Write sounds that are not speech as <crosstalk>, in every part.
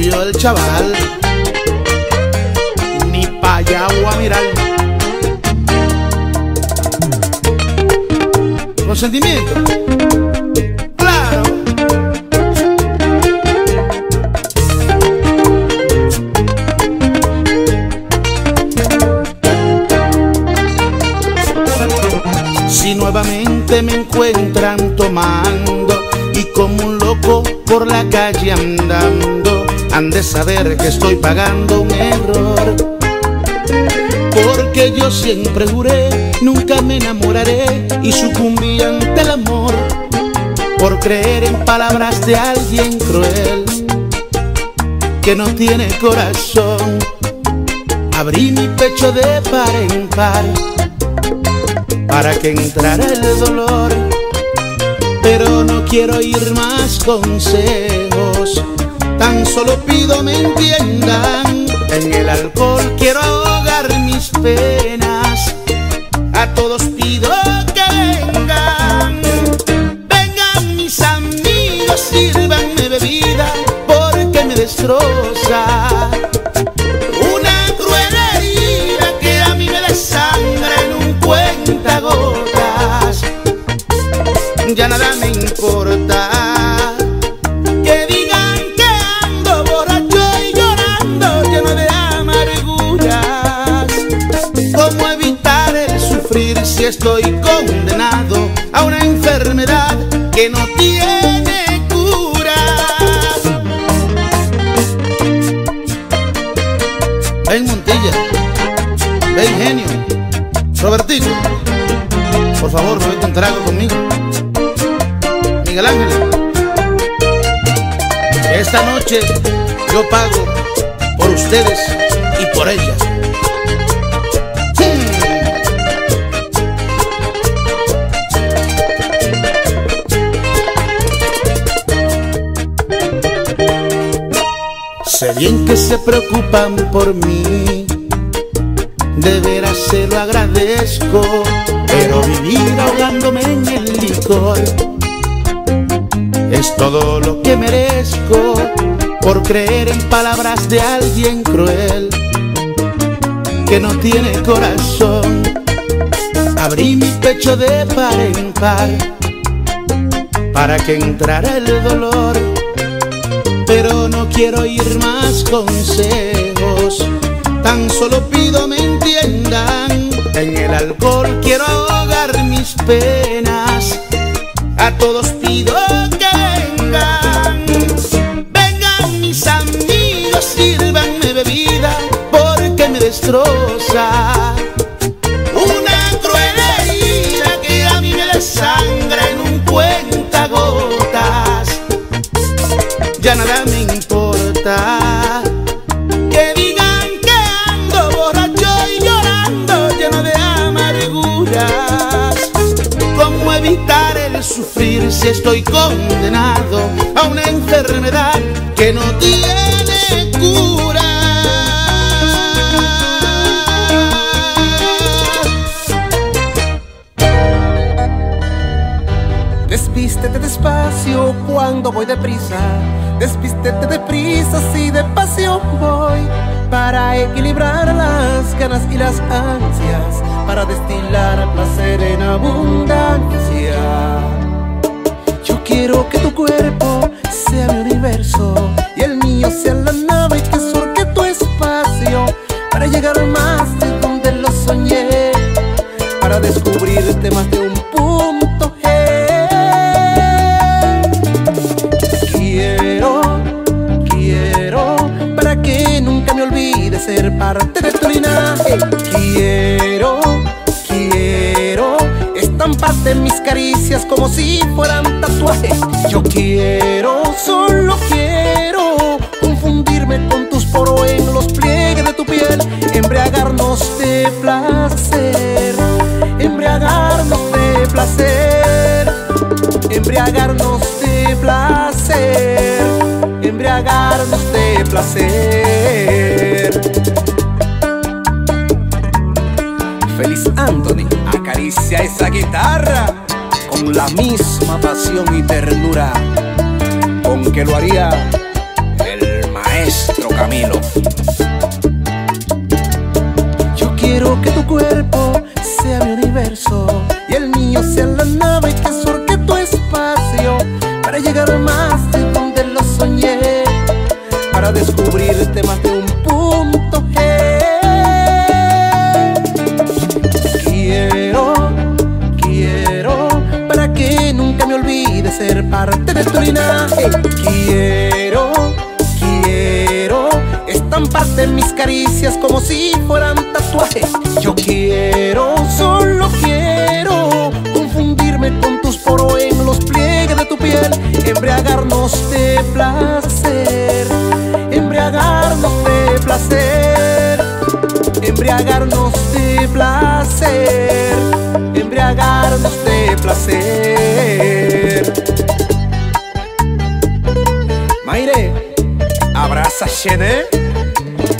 volvió el chaval, ni pa' allá a mirar. Con sentimiento, claro. Si nuevamente me encuentran tomando y como un loco por la calle andando, de saber que estoy pagando un error. Porque yo siempre juré, nunca me enamoraré y sucumbí ante el amor por creer en palabras de alguien cruel que no tiene corazón. Abrí mi pecho de par en par para que entrara el dolor, pero no quiero oír más consejos, tan solo pido me entiendan. En el alcohol quiero ahogar mis penas, a todos pido que vengan. Vengan mis amigos, sírvanme bebida, porque me destroza. Y por ellas. Sé bien que se preocupan por mí, de veras se lo agradezco, pero vivir ahogándome en el licor es todo lo que merezco por creer en palabras de alguien cruel que no tiene corazón. Abrí mi pecho de par en par para que entrara el dolor pero no quiero oír más consejos. Tan solo pido me entiendan. En el alcohol quiero ahogar mis penas. A todos pido Una cruel herida que a mí me desangra en un cuentagotas ya nada me importa. Que digan que ando borracho y llorando lleno de amarguras. ¿Cómo evitar el sufrir si estoy condenado a una enfermedad que no tiene cuando voy deprisa. Despístete deprisa si de pasión voy. Para equilibrar las ganas y las ansias. Para destilar placer en abundancia. Yo quiero que tu cuerpo sea mi universo. Y el mío sea la nave que surque tu espacio. Para llegar más de donde lo soñé. Para descubrirte más de ser parte de tu linaje. Quiero, quiero, estamparte mis caricias como si fueran tatuajes. Yo quiero, solo quiero, confundirme con tus poros en los pliegues de tu piel, embriagarnos de placer, embriagarnos de placer embriagarnos de placer, embriagarnos de placer. Esa guitarra con la misma pasión y ternura con que lo haría el maestro. Camilo. Yo quiero que tu cuerpo sea mi universo y el mío sea la nave que surque tu espacio para llegar más de donde lo soñé, para descubrirte más de un ser parte de tu linaje. Quiero, quiero estamparte en mis caricias como si fueran tatuajes. Yo quiero, solo quiero confundirme con tus poros en los pliegues de tu piel, embriagarnos de placer, embriagarnos de placer, embriagarnos de placer, embriagarnos de placer.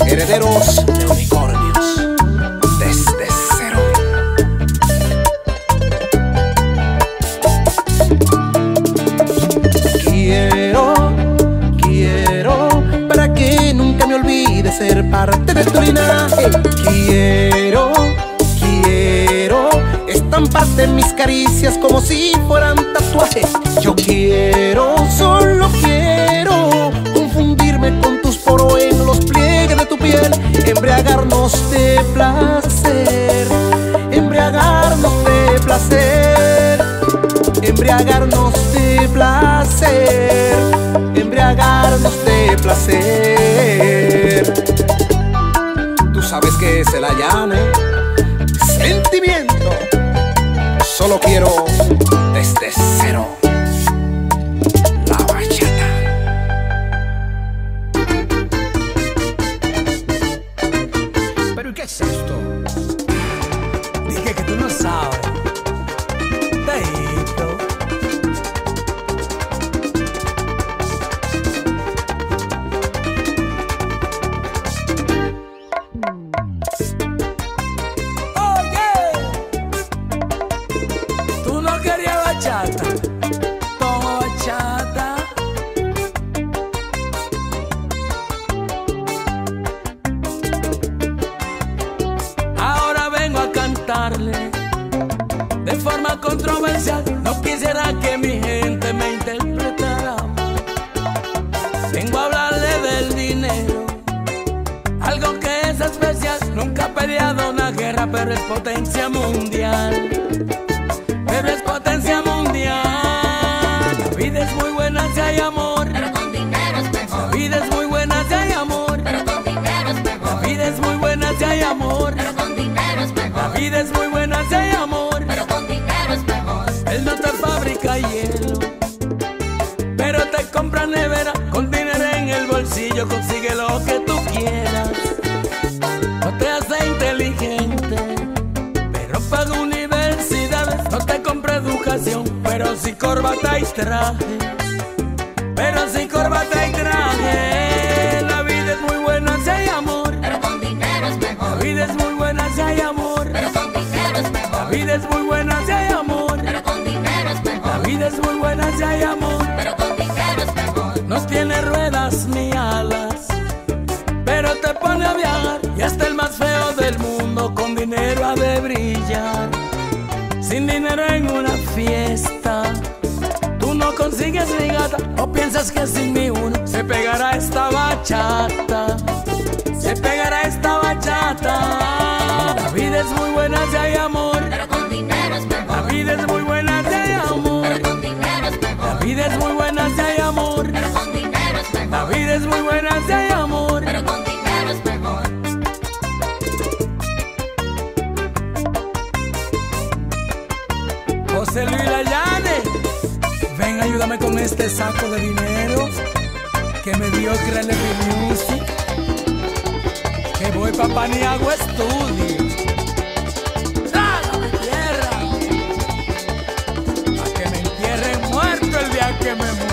Herederos de unicornios, desde cero. Quiero, quiero, para que nunca me olvide ser parte de tu linaje. Quiero, quiero, estamparte en mis caricias como si fueran tatuajes. Yo quiero, solo quiero embriagarnos de placer, embriagarnos de placer, embriagarnos de placer, embriagarnos de placer. Tú sabes que es el allane, sentimiento. Solo quiero desde cero una guerra, pero es potencia mundial. Pero es potencia mundial. La vida es muy buena si hay amor. Pero con dinero es La mejor. vida es muy buena si hay amor. Pero con dinero es La mejor. vida es muy buena si hay amor. Pero con dinero es La mejor. vida es muy buena si hay amor. Pero con dinero es mejor. Él no te fabrica hielo, pero te compra nevera con dinero en el bolsillo. Consigue lo que pero sí corbata y traje. Pero sí corbata y traje. La vida es muy buena si hay amor. Pero con dinero es La mejor. vida es muy buena si hay amor. Pero con dinero es La mejor. vida es muy buena si hay amor. Pero con dinero es La mejor. vida es muy buena si hay amor. Pero con dinero es mejor. No tiene ruedas ni alas, pero te pone a viajar. Consigues ni gata. O piensas que sin mi uno se pegará esta bachata. Se pegará esta bachata. La vida es muy buena si hay amor. Pero con dinero es La mejor. vida es muy buena si hay amor. Pero con dinero es La mejor. vida es muy buena si hay amor. Pero con dinero es La mejor. vida es muy buena si hay amor. Con este saco de dinero que me dio Grelery Music. Que voy pa' Paniagua Studio. ¡Trágame tierra! Pa' que me entierren muerto el día que me muera.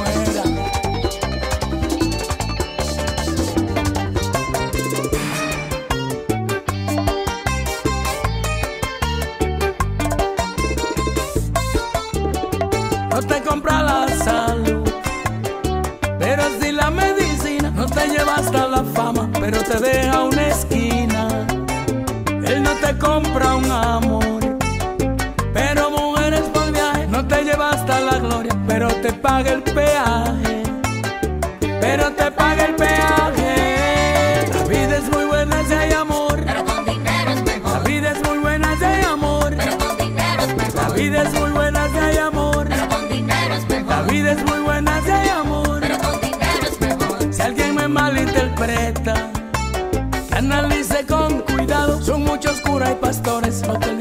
Son muchos curas y pastores que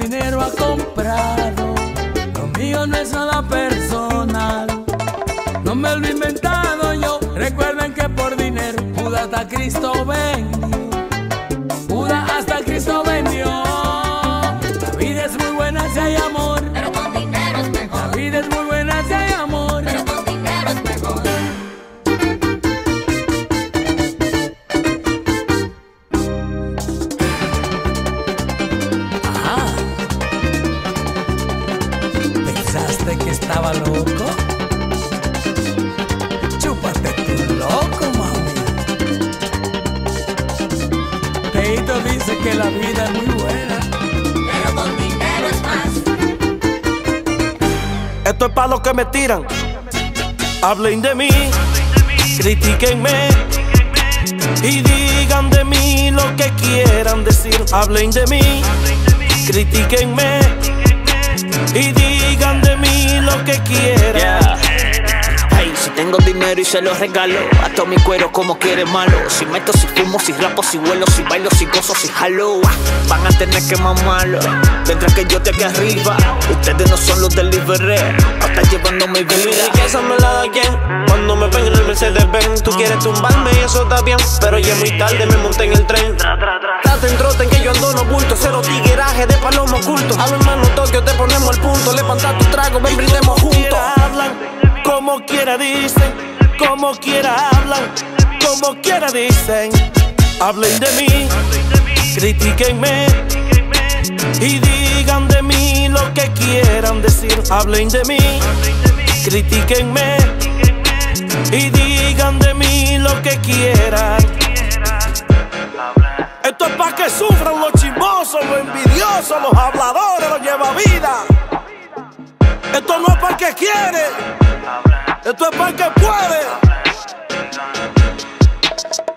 Hablen de mí, critiquenme y digan de mí lo que quieran decir. Hablen de mí, critiquenme y digan de mí lo que quieran. Yeah. Tengo dinero y se lo regalo, ato mi cuero como quiere malo. Si meto, si fumo, si rapo, si vuelo, si bailo, si gozo, si jalo, van a tener que mamarlo. Mientras que yo te aquí arriba, ustedes no son los delivery, hasta llevando mi Mi vida. riqueza me la da quien. Cuando me ven en el Mercedes Benz. Tú quieres tumbarme y eso está bien. Pero ya es muy tarde, me monté en el tren. En trote en que yo ando no bulto. Cero tigueraje de palomo oculto. A mi hermano Tokio te ponemos el punto. Levanta tu trago, ven brindemos juntos como quiera dicen Como quiera hablan, como quiera dicen Hablen de mí, critiquenme y digan de mí lo que quieran decir. Hablen de mí, critiquenme y digan de mí lo que quieran. Esto es para que sufran los chismosos, los envidiosos, los habladores, los lleva vida. Esto no es para que quiere, esto es para que puede.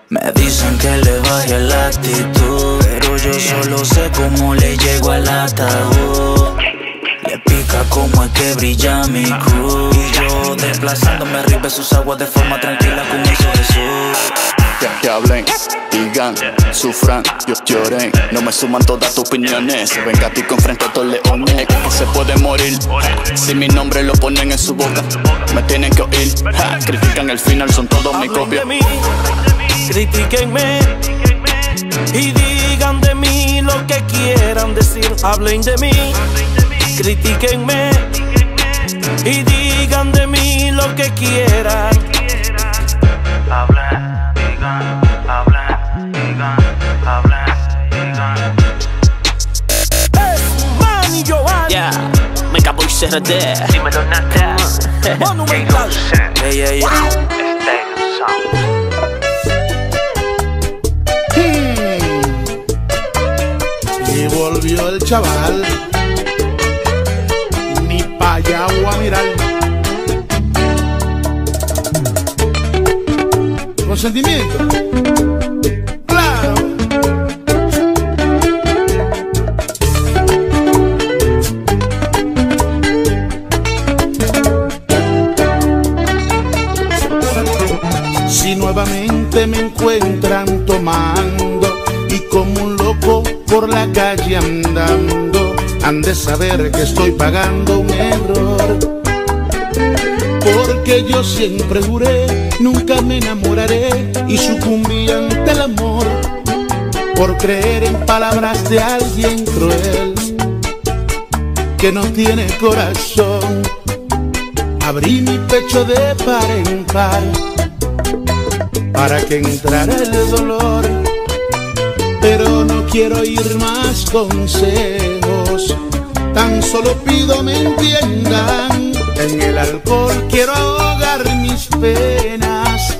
Me dicen que le baje la actitud, pero yo solo sé cómo le llego al ataúd. Le pica como es que brilla mi cruz. Y yo desplazándome arriba sus aguas de forma tranquila como hizo Jesús. Que, hablen, digan, sufran, yo lloren. No me suman todas tus opiniones. Se venga a ti con frente a estos leones. Se puede morir si mi nombre lo ponen en su boca. Me tienen que oír. Ja, critican el final, son todos mi Hablen copia. de mí, critiquenme y digan de mí lo que quieran decir. Hablen de mí, critiquenme y digan de mí lo que quieran. Es CRD. Dímelo, Nata. <laughs> monumental. Ey, ey, ey. Y volvió el chaval, ni pa' allá o a mirar. Consentimiento. Me encuentran tomando y como un loco por la calle andando, han de saber que estoy pagando un error. Porque yo siempre juré, nunca me enamoraré y sucumbí ante el amor por creer en palabras de alguien cruel que no tiene corazón. Abrí mi pecho de par en par para que entrara el dolor. Pero no quiero ir más consejos, tan solo pido me entiendan. En el alcohol quiero ahogar mis penas,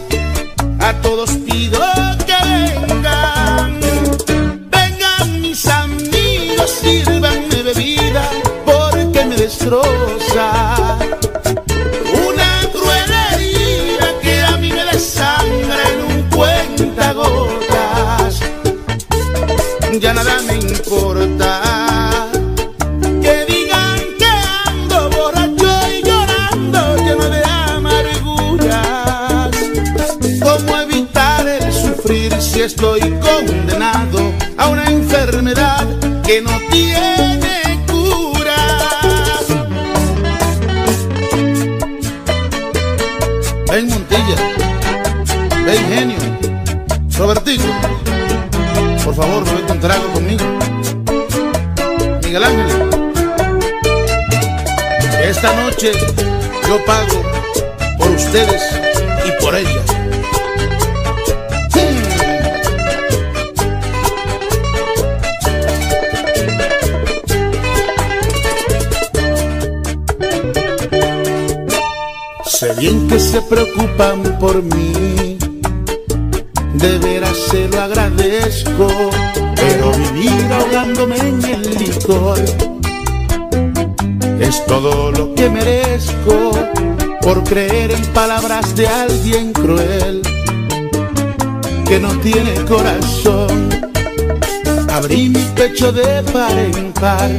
a todos pido que vengan. Vengan mis amigos, sírvanme bebida, porque me destroza. Por favor, bebe un trago conmigo. Miguel Ángel, esta noche yo pago por ustedes y por ella. Hmm. Sé bien que se preocupan por mí, de veras se lo agradezco, pero vivir ahogándome en el licor es todo lo que merezco por creer en palabras de alguien cruel que no tiene corazón. Abrí mi pecho de par en par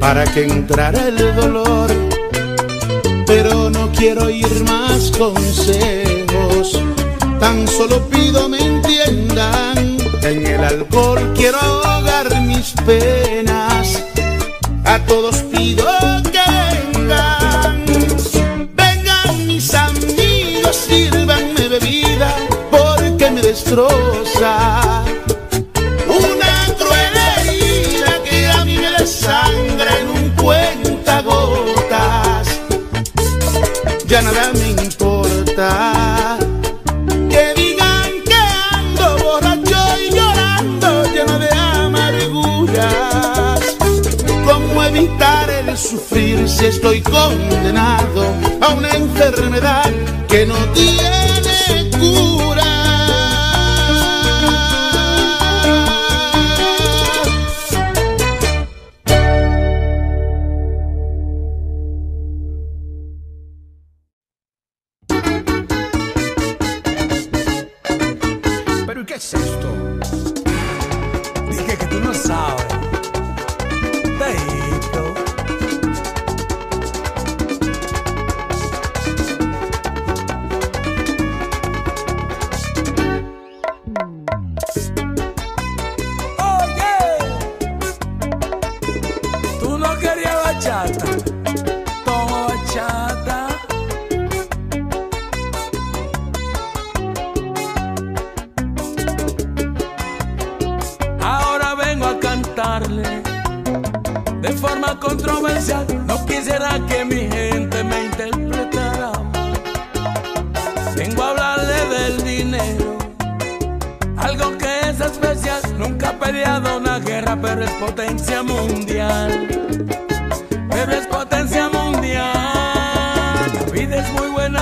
para que entrara el dolor, pero no quiero oír más consejos. Tan solo pido me entiendan, en el alcohol quiero ahogar mis penas. A todos pido que vengan, vengan mis amigos, sírvanme bebida porque me destroza. Estoy condenado a una enfermedad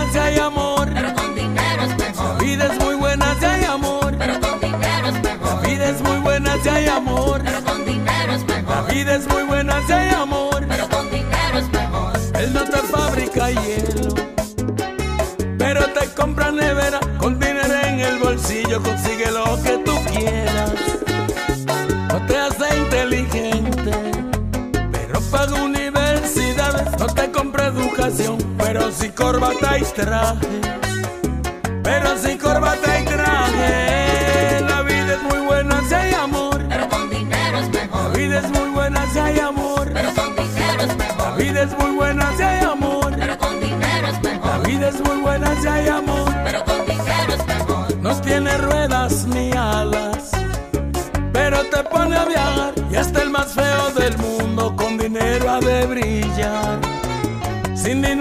buena si hay amor. Pero con dinero es La mejor. vida es muy buena si hay amor. Pero con dinero es La mejor. vida es muy buena si hay amor. Pero con dinero es La mejor. vida es muy buena si hay amor. Pero con dinero es mejor. Él no te fabrica hielo, pero te compra nevera con dinero en el bolsillo. Consigue lo que tú quieras. No te hace inteligente, pero paga universidades. No te compra educación, pero sí corbata y traje. Pero sí corbata y traje. La vida es muy buena si hay amor. Pero con dinero es La mejor. vida es muy buena si hay amor. Pero con dinero es La mejor. vida es muy buena si hay amor. Pero con dinero es La mejor. vida es muy buena si hay amor. Pero con dinero es mejor. No tiene ruedas ni alas, pero te pone a viajar. Y hasta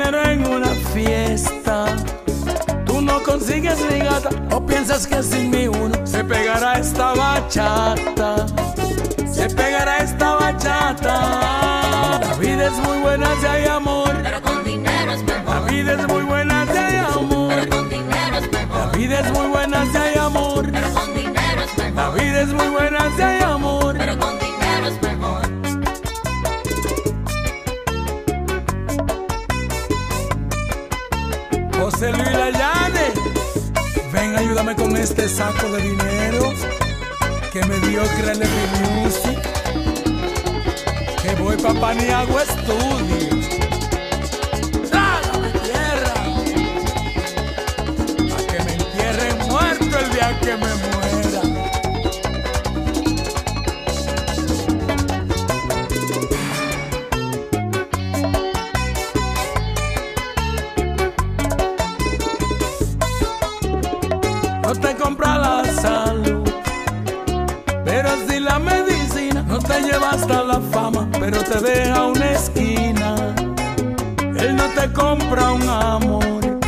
dinero en una fiesta, tú no consigues ni gata. O piensas que sin mi uno se pegará esta bachata. Se pegará esta bachata. La vida es muy buena si hay amor. Pero con dinero es La mejor. vida es muy buena si hay amor. Pero con dinero es La mejor. vida es muy buena si hay amor. Pero con dinero es La mejor. vida es muy buena si hay amor. José Luis Layane, ven ayúdame con este saco de dinero que me dio Crele Music, que voy pa' Paniagua Studios. Trágame tierra, pa' que me entierren muerto el día que me muera. Te lleva hasta la fama, pero te deja una esquina. Él no te compra un amor,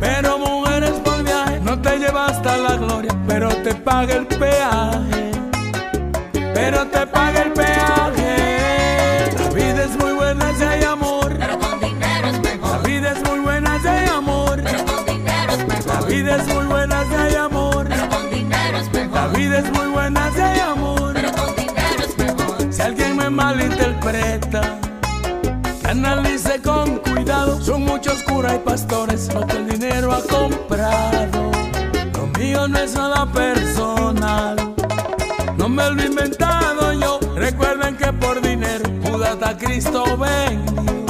pero mujeres por viaje no te lleva hasta la gloria, pero te paga el es nada personal. No me lo he inventado yo. Recuerden que por dinero Judas hasta Cristo vendió.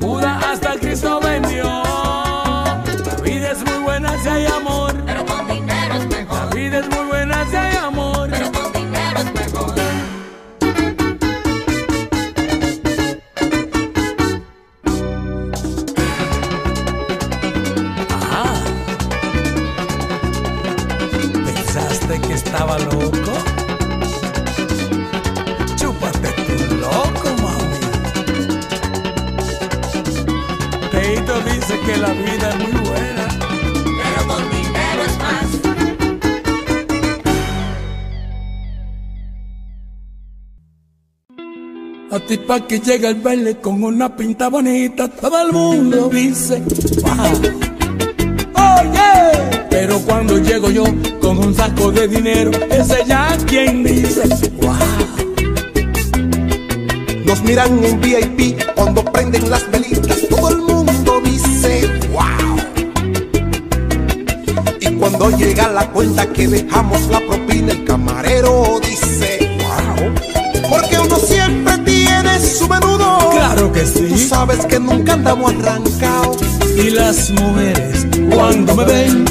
Judas hasta Cristo vendió. La vida es muy buena si hay amor. A ti pa' que llega el baile con una pinta bonita, todo el mundo dice, wow. Oye, pero cuando llego yo con un saco de dinero, ese ya quien dice, wow. Nos miran en VIP cuando prenden las velitas. Todo el mundo dice wow. Y cuando llega la cuenta que dejamos la propina, el camarero dice Claro que Tú sí. sabes que nunca andamos arrancados. Y las mujeres cuando me ven